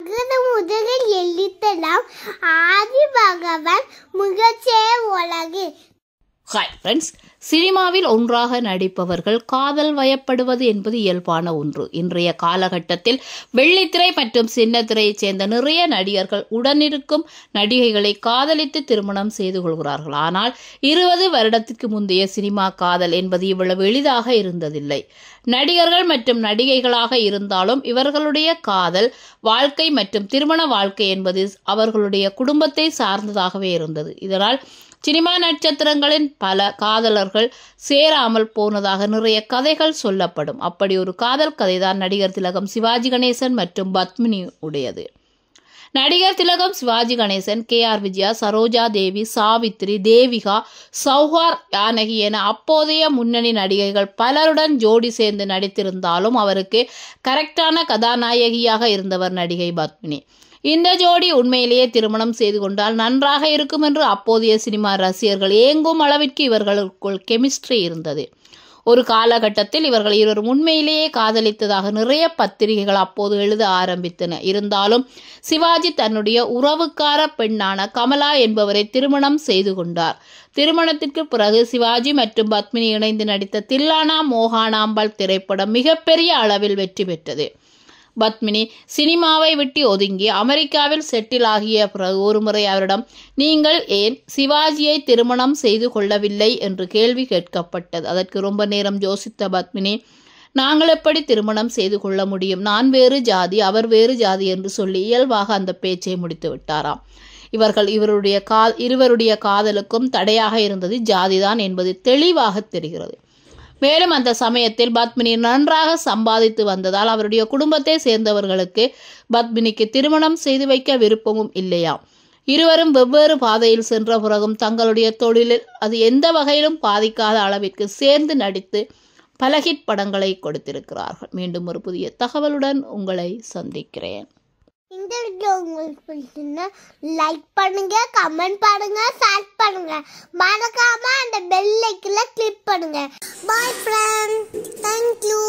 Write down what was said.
அகர முதலில் எழுத்தலாம் ஆதி பகவான் முகச்சே உலகு ஹாய் ஃப்ரெண்ட்ஸ் சினிமாவில் ஒன்றாக நடிப்பவர்கள் காதல் வயப்படுவது என்பது இயல்பான ஒன்று. இன்றைய காலகட்டத்தில் வெள்ளித்திரை மற்றும் சின்னத்திரையைச் சேர்ந்த நிறைய நடிகர்கள் உடனிருக்கும் நடிகைகளை காதலித்து திருமணம் செய்து கொள்கிறார்கள். ஆனால் இருபது வருடத்திற்கு முந்தைய சினிமா காதல் என்பது இவ்வளவு எளிதாக இருந்ததில்லை. நடிகர்கள் மற்றும் நடிகைகளாக இருந்தாலும் இவர்களுடைய காதல் வாழ்க்கை மற்றும் திருமண வாழ்க்கை என்பது அவர்களுடைய குடும்பத்தை சார்ந்ததாகவே இருந்தது. இதனால் சினிமா நட்சத்திரங்களின் பல காதலர்கள் சேராமல் போனதாக நிறைய கதைகள் சொல்லப்படும். அப்படி ஒரு காதல் கதைதான் நடிகர் திலகம் சிவாஜி கணேசன் மற்றும் பத்மினி உடையது. நடிகர் திலகம் சிவாஜி கணேசன் கே ஆர் விஜயா சரோஜா தேவி சாவித்ரி தேவிகா சௌஹார் யானகி என அப்போதைய முன்னணி நடிகைகள் பலருடன் ஜோடி சேர்ந்து நடித்திருந்தாலும் அவருக்கு கரெக்டான கதாநாயகியாக இருந்தவர் நடிகை பத்மினி. இந்த ஜோடி உண்மையிலேயே திருமணம் செய்து கொண்டால் நன்றாக இருக்கும் என்று அப்போதைய சினிமா ரசிகர்கள் ஏங்கும் அளவிற்கு இவர்களுக்குள் கெமிஸ்ட்ரி இருந்தது. ஒரு காலகட்டத்தில் இவர்கள் இருவரும் உண்மையிலேயே காதலித்ததாக நிறைய பத்திரிகைகள் அப்போது எழுத ஆரம்பித்தன. இருந்தாலும் சிவாஜி தன்னுடைய உறவுக்கார பெண்ணான கமலா என்பவரை திருமணம் செய்து கொண்டார். திருமணத்திற்கு பிறகு சிவாஜி மற்றும் பத்மினி இணைந்து நடித்த தில்லானா மோகானாம்பாள் திரைப்படம் மிகப்பெரிய அளவில் வெற்றி பெற்றது. பத்மினி சினிமாவை விட்டு ஒதுங்கி அமெரிக்காவில் செட்டில் ஆகிய பிறகு ஒருமுறை அவரிடம் நீங்கள் ஏன் சிவாஜியை திருமணம் செய்து கொள்ளவில்லை? என்று கேள்வி கேட்கப்பட்டது. அதற்கு ரொம்ப நேரம் யோசித்த பத்மினி நாங்கள் எப்படி திருமணம் செய்து கொள்ள முடியும்? நான் வேறு ஜாதி அவர் வேறு ஜாதி என்று சொல்லி இயல்பாக அந்த பேச்சை முடித்து விட்டாராம். இவர்கள் இவருடைய கா இருவருடைய காதலுக்கும் தடையாக இருந்தது ஜாதிதான் என்பது தெளிவாக தெரிகிறது. மேலும் அந்த சமயத்தில் பத்மினி நன்றாக சம்பாதித்து வந்ததால் அவருடைய குடும்பத்தை சேர்ந்தவர்களுக்கு பத்மினிக்கு திருமணம் செய்து வைக்க விருப்பமும் இல்லையாம் இருவரும் வெவ்வேறு பாதையில் சென்ற பிறகும் தங்களுடைய தொழிலில் அது எந்த வகையிலும் பாதிக்காத அளவிற்கு சேர்ந்து நடித்து பல ஹிட் படங்களை கொடுத்திருக்கிறார்கள். மீண்டும் ஒரு புதிய தகவலுடன் உங்களை சந்திக்கிறேன். இந்த வீடியோ உங்களுக்கு பிடிச்சிருந்தா லைக் பண்ணுங்க கமெண்ட் பண்ணுங்க ஷேர் பண்ணுங்க. மறக்காம அந்த பெல் ஐக்கன்ல கிளிக் பண்ணுங்க. பாய் ஃப்ரெண்ட் தேங்க்யூ